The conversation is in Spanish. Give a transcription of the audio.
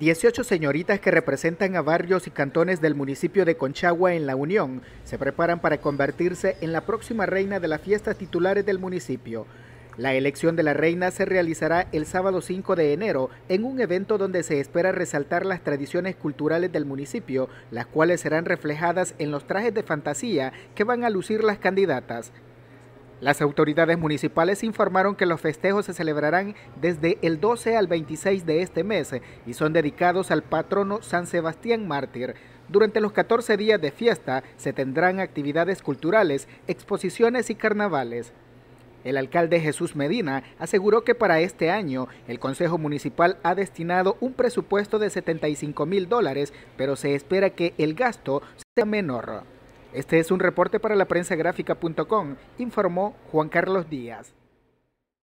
18 señoritas que representan a barrios y cantones del municipio de Conchagua en La Unión se preparan para convertirse en la próxima reina de las fiestas titulares del municipio. La elección de la reina se realizará el sábado 5 de enero en un evento donde se espera resaltar las tradiciones culturales del municipio, las cuales serán reflejadas en los trajes de fantasía que van a lucir las candidatas. Las autoridades municipales informaron que los festejos se celebrarán desde el 12 al 26 de este mes y son dedicados al patrono San Sebastián Mártir. Durante los 14 días de fiesta se tendrán actividades culturales, exposiciones y carnavales. El alcalde Jesús Medina aseguró que para este año el Consejo Municipal ha destinado un presupuesto de 75 mil dólares, pero se espera que el gasto sea menor. Este es un reporte para la prensa informó Juan Carlos Díaz.